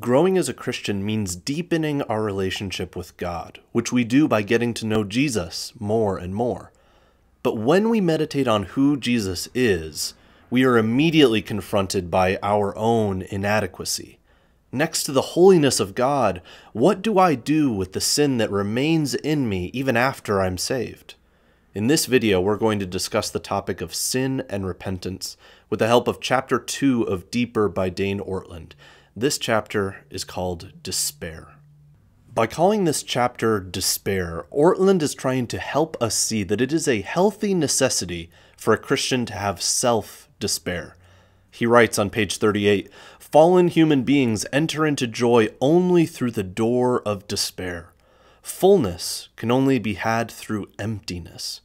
Growing as a Christian means deepening our relationship with God, which we do by getting to know Jesus more and more. But when we meditate on who Jesus is, we are immediately confronted by our own inadequacy. Next to the holiness of God, what do I do with the sin that remains in me even after I'm saved? In this video, we're going to discuss the topic of sin and repentance with the help of Chapter 2 of Deeper by Dane Ortlund. This chapter is called Despair. By calling this chapter Despair, Ortlund is trying to help us see that it is a healthy necessity for a Christian to have self despair. He writes on page 38 Fallen human beings enter into joy only through the door of despair. Fullness can only be had through emptiness.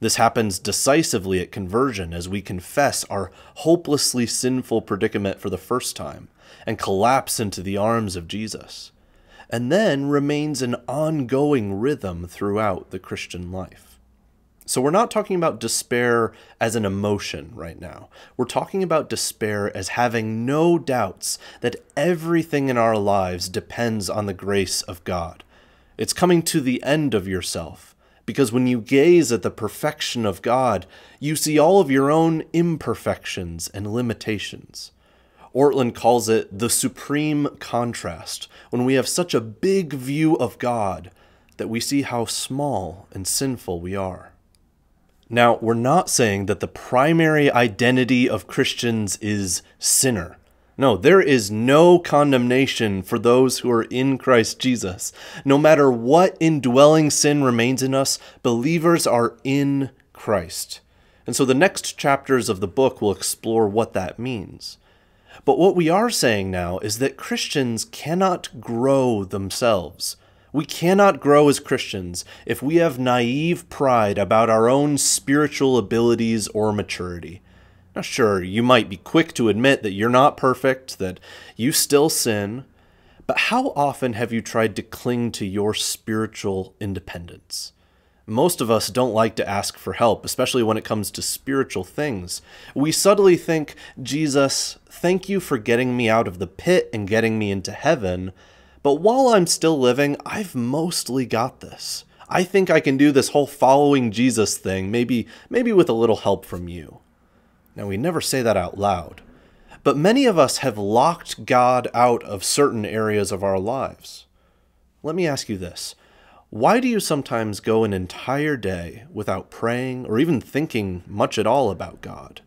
This happens decisively at conversion as we confess our hopelessly sinful predicament for the first time and collapse into the arms of Jesus, and then remains an ongoing rhythm throughout the Christian life. So, we're not talking about despair as an emotion right now. We're talking about despair as having no doubts that everything in our lives depends on the grace of God. It's coming to the end of yourself, because when you gaze at the perfection of God, you see all of your own imperfections and limitations. Ortlund calls it the supreme contrast, when we have such a big view of God that we see how small and sinful we are. Now, we're not saying that the primary identity of Christians is sinner. No, there is no condemnation for those who are in Christ Jesus. No matter what indwelling sin remains in us, believers are in Christ. And so the next chapters of the book will explore what that means. But what we are saying now is that Christians cannot grow themselves. We cannot grow as Christians if we have naive pride about our own spiritual abilities or maturity. Now, sure, you might be quick to admit that you're not perfect, that you still sin, but how often have you tried to cling to your spiritual independence? Most of us don't like to ask for help, especially when it comes to spiritual things. We subtly think, Jesus, thank you for getting me out of the pit and getting me into heaven. But while I'm still living, I've mostly got this. I think I can do this whole following Jesus thing, maybe maybe with a little help from you. Now we never say that out loud. But many of us have locked God out of certain areas of our lives. Let me ask you this. Why do you sometimes go an entire day without praying or even thinking much at all about God?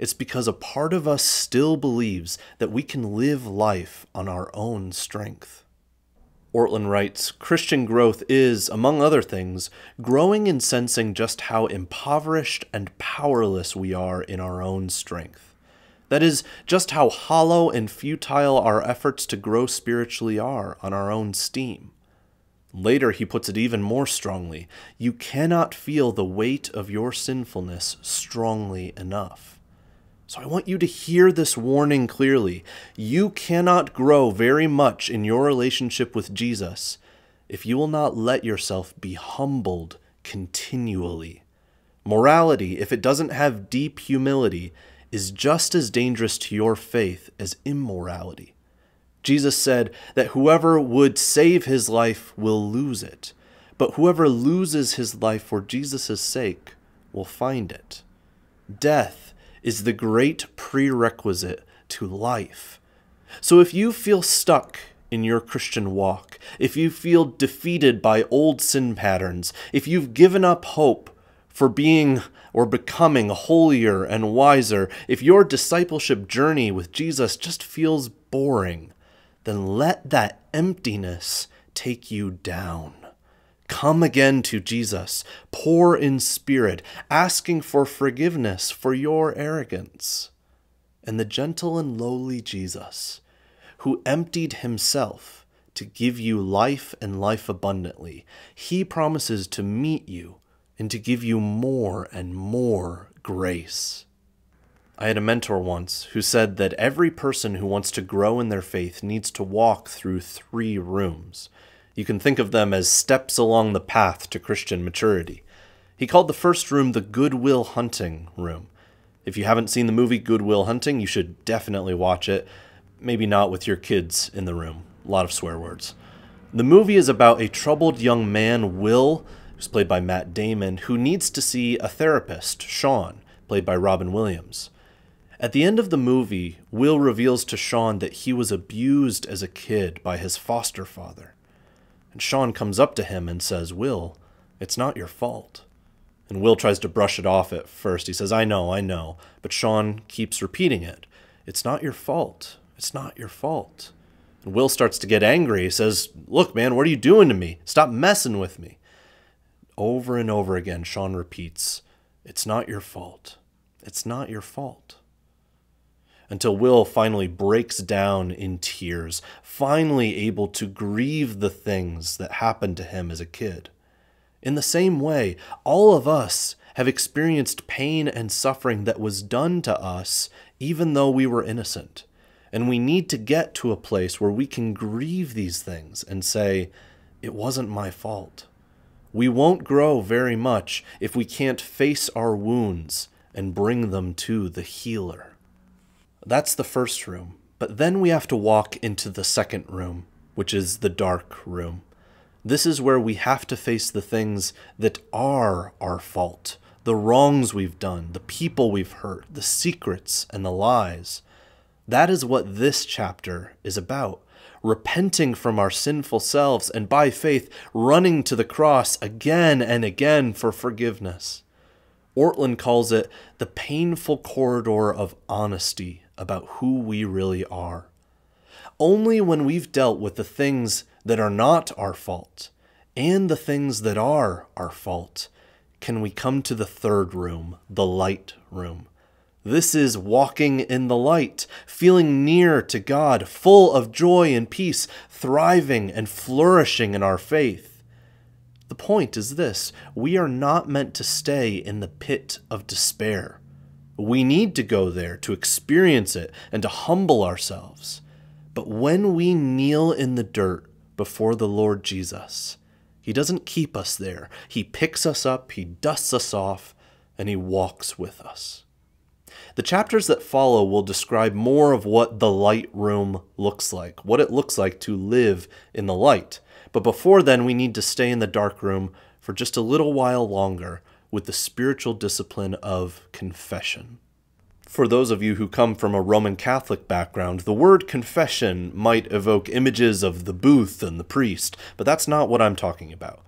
It's because a part of us still believes that we can live life on our own strength. Ortlund writes Christian growth is, among other things, growing in sensing just how impoverished and powerless we are in our own strength. That is, just how hollow and futile our efforts to grow spiritually are on our own steam. Later, he puts it even more strongly you cannot feel the weight of your sinfulness strongly enough. So I want you to hear this warning clearly. You cannot grow very much in your relationship with Jesus if you will not let yourself be humbled continually. Morality, if it doesn't have deep humility, is just as dangerous to your faith as immorality. Jesus said that whoever would save his life will lose it, but whoever loses his life for Jesus' sake will find it. Death is the great prerequisite to life. So if you feel stuck in your Christian walk, if you feel defeated by old sin patterns, if you've given up hope for being or becoming holier and wiser, if your discipleship journey with Jesus just feels boring, then let that emptiness take you down. Come again to Jesus, poor in spirit, asking for forgiveness for your arrogance. And the gentle and lowly Jesus, who emptied himself to give you life and life abundantly, he promises to meet you and to give you more and more grace. I had a mentor once who said that every person who wants to grow in their faith needs to walk through three rooms. You can think of them as steps along the path to Christian maturity. He called the first room the Good Will Hunting room. If you haven't seen the movie Good Will Hunting, you should definitely watch it. maybe not with your kids in the room. A lot of swear words. The movie is about a troubled young man, Will, who's played by Matt Damon, who needs to see a therapist, Sean, played by Robin Williams. At the end of the movie, Will reveals to Sean that he was abused as a kid by his foster father. And Sean comes up to him and says, Will, it's not your fault. And Will tries to brush it off at first. He says, I know, I know. But Sean keeps repeating it. It's not your fault. It's not your fault. And Will starts to get angry. He says, Look, man, what are you doing to me? Stop messing with me. Over and over again, Sean repeats, It's not your fault. It's not your fault. Until Will finally breaks down in tears, finally able to grieve the things that happened to him as a kid. In the same way, all of us have experienced pain and suffering that was done to us even though we were innocent. And we need to get to a place where we can grieve these things and say, it wasn't my fault. We won't grow very much if we can't face our wounds and bring them to the healer. That's the first room. But then we have to walk into the second room, which is the dark room. This is where we have to face the things that are our fault, the wrongs we've done, the people we've hurt, the secrets and the lies. That is what this chapter is about. Repenting from our sinful selves and by faith running to the cross again and again for forgiveness. Ortlund calls it the painful corridor of honesty about who we really are. Only when we've dealt with the things that are not our fault and the things that are our fault can we come to the third room, the light room. This is walking in the light, feeling near to God, full of joy and peace, thriving and flourishing in our faith. The point is this we are not meant to stay in the pit of despair. We need to go there to experience it and to humble ourselves. But when we kneel in the dirt before the Lord Jesus, He doesn't keep us there. He picks us up, He dusts us off, and He walks with us. The chapters that follow will describe more of what the light room looks like, what it looks like to live in the light. But before then, we need to stay in the dark room for just a little while longer with the spiritual discipline of confession. For those of you who come from a Roman Catholic background, the word confession might evoke images of the booth and the priest, but that's not what I'm talking about.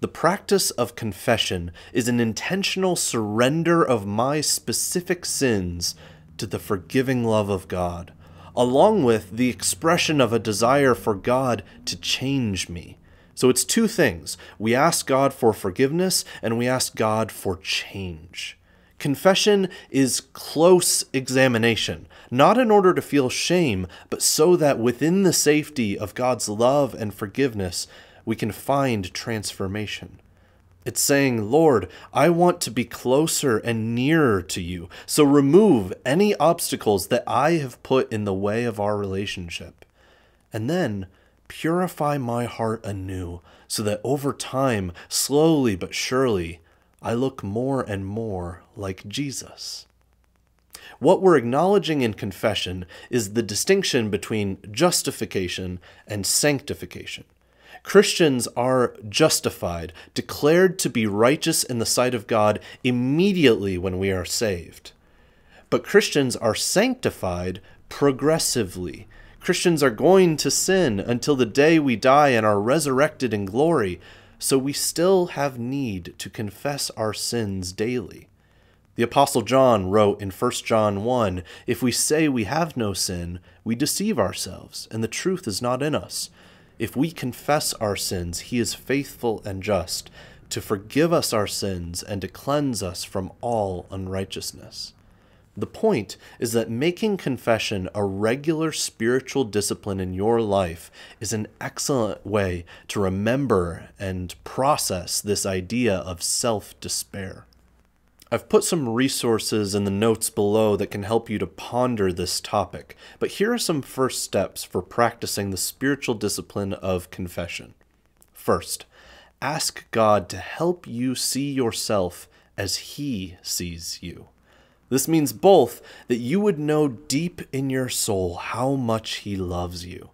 The practice of confession is an intentional surrender of my specific sins to the forgiving love of God, along with the expression of a desire for God to change me. So it's two things. We ask God for forgiveness and we ask God for change. Confession is close examination, not in order to feel shame, but so that within the safety of God's love and forgiveness, we can find transformation. It's saying, Lord, I want to be closer and nearer to you, so remove any obstacles that I have put in the way of our relationship. And then purify my heart anew, so that over time, slowly but surely, I look more and more like Jesus. What we're acknowledging in confession is the distinction between justification and sanctification. Christians are justified, declared to be righteous in the sight of God immediately when we are saved. But Christians are sanctified progressively. Christians are going to sin until the day we die and are resurrected in glory, so we still have need to confess our sins daily. The Apostle John wrote in 1 John 1 If we say we have no sin, we deceive ourselves, and the truth is not in us. If we confess our sins, he is faithful and just to forgive us our sins and to cleanse us from all unrighteousness. The point is that making confession a regular spiritual discipline in your life is an excellent way to remember and process this idea of self despair. I've put some resources in the notes below that can help you to ponder this topic, but here are some first steps for practicing the spiritual discipline of confession. First, ask God to help you see yourself as He sees you. This means both that you would know deep in your soul how much He loves you,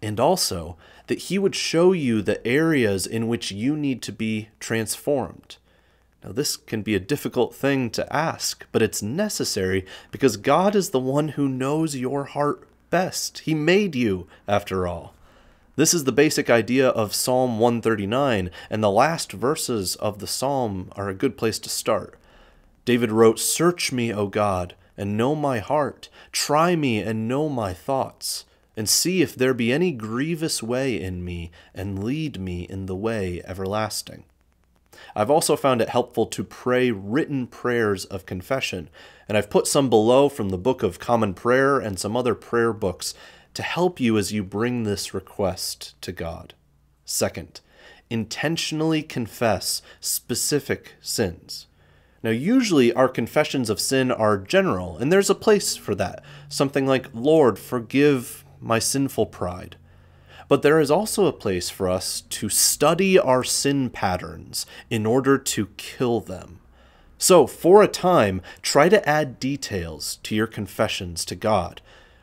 and also that He would show you the areas in which you need to be transformed. Now, this can be a difficult thing to ask, but it's necessary because God is the one who knows your heart best. He made you, after all. This is the basic idea of Psalm 139, and the last verses of the psalm are a good place to start. David wrote, Search me, O God, and know my heart. Try me and know my thoughts, and see if there be any grievous way in me, and lead me in the way everlasting. I've also found it helpful to pray written prayers of confession, and I've put some below from the Book of Common Prayer and some other prayer books to help you as you bring this request to God. Second, intentionally confess specific sins. Now, usually our confessions of sin are general, and there's a place for that. Something like, Lord, forgive my sinful pride. But there is also a place for us to study our sin patterns in order to kill them. So, for a time, try to add details to your confessions to God.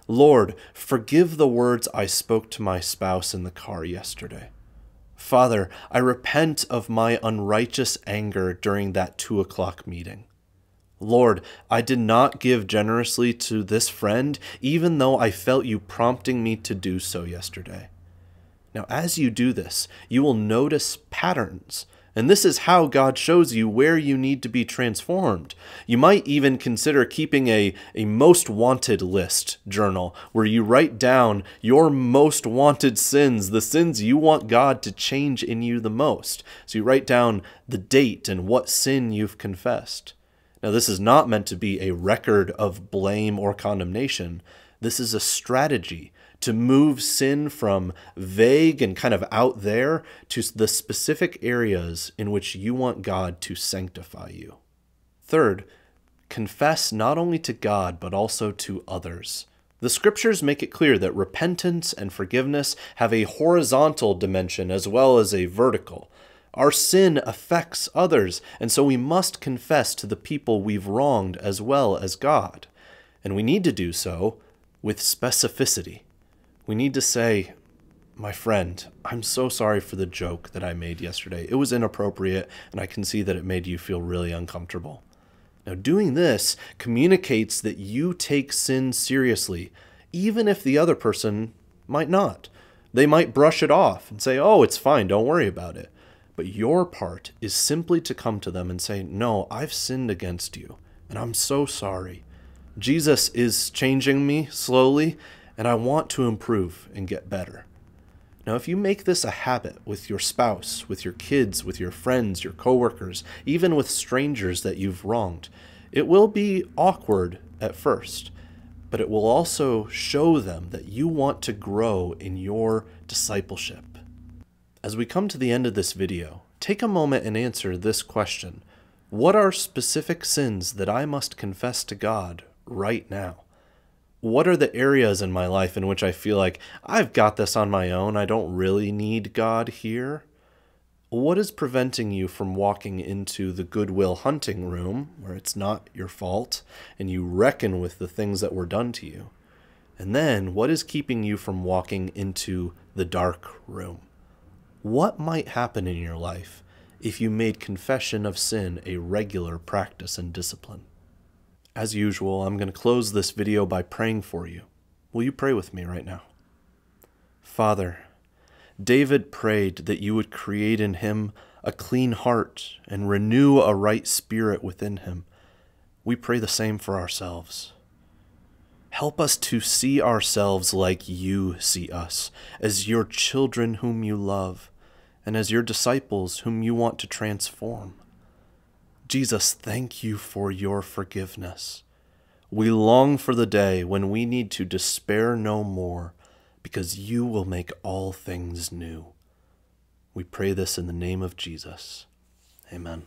Lord, forgive the words I spoke to my spouse in the car yesterday. Father, I repent of my unrighteous anger during that two o'clock meeting. Lord, I did not give generously to this friend, even though I felt you prompting me to do so yesterday. Now, as you do this, you will notice patterns and this is how God shows you where you need to be transformed. You might even consider keeping a, a most wanted list journal where you write down your most wanted sins, the sins you want God to change in you the most. So you write down the date and what sin you've confessed. Now, this is not meant to be a record of blame or condemnation. This is a strategy to move sin from vague and kind of out there to the specific areas in which you want God to sanctify you. Third, confess not only to God, but also to others. The scriptures make it clear that repentance and forgiveness have a horizontal dimension as well as a vertical. Our sin affects others, and so we must confess to the people we've wronged as well as God. And we need to do so with specificity. We need to say, my friend, I'm so sorry for the joke that I made yesterday. It was inappropriate, and I can see that it made you feel really uncomfortable. Now, doing this communicates that you take sin seriously, even if the other person might not. They might brush it off and say, oh, it's fine, don't worry about it. But your part is simply to come to them and say, no, I've sinned against you, and I'm so sorry. Jesus is changing me slowly, and I want to improve and get better. Now, if you make this a habit with your spouse, with your kids, with your friends, your coworkers, even with strangers that you've wronged, it will be awkward at first, but it will also show them that you want to grow in your discipleship. As we come to the end of this video, take a moment and answer this question What are specific sins that I must confess to God right now? What are the areas in my life in which I feel like I've got this on my own? I don't really need God here. What is preventing you from walking into the goodwill hunting room where it's not your fault and you reckon with the things that were done to you? And then, what is keeping you from walking into the dark room? What might happen in your life if you made confession of sin a regular practice and discipline? As usual, I'm going to close this video by praying for you. Will you pray with me right now? Father, David prayed that you would create in him a clean heart and renew a right spirit within him. We pray the same for ourselves. Help us to see ourselves like you see us, as your children whom you love, and as your disciples whom you want to transform. Jesus, thank you for your forgiveness. We long for the day when we need to despair no more, because you will make all things new. We pray this in the name of Jesus. Amen.